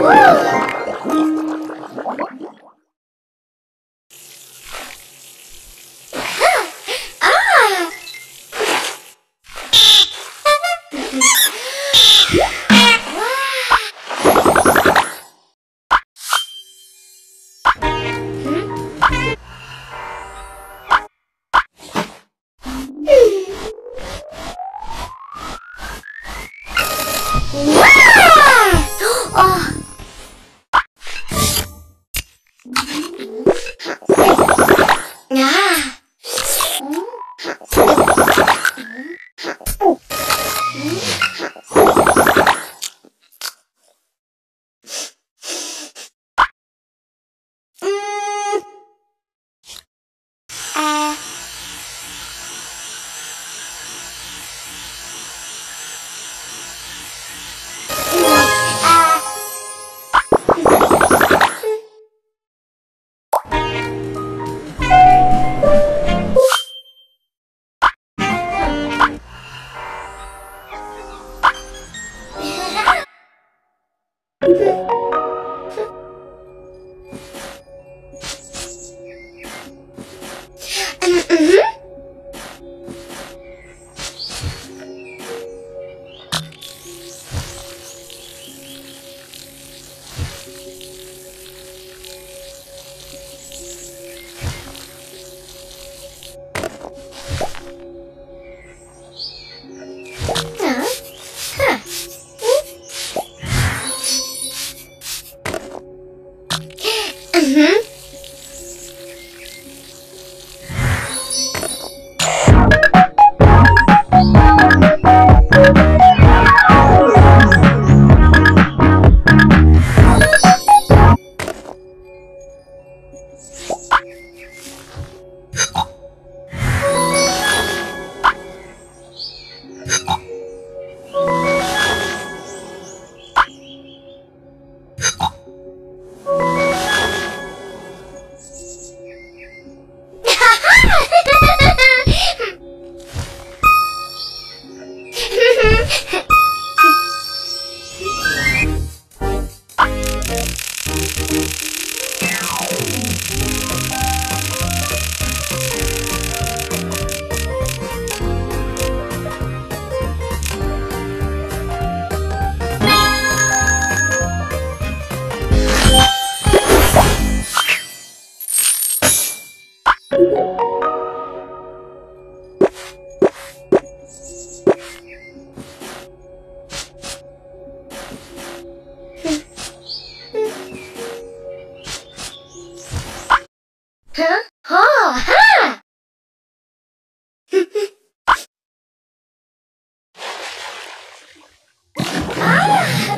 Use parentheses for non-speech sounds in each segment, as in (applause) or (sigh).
Whoa! Ah.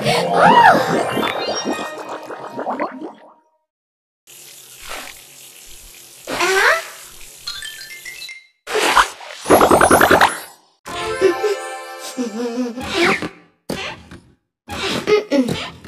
(laughs) Mm-mm.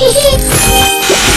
Hehehe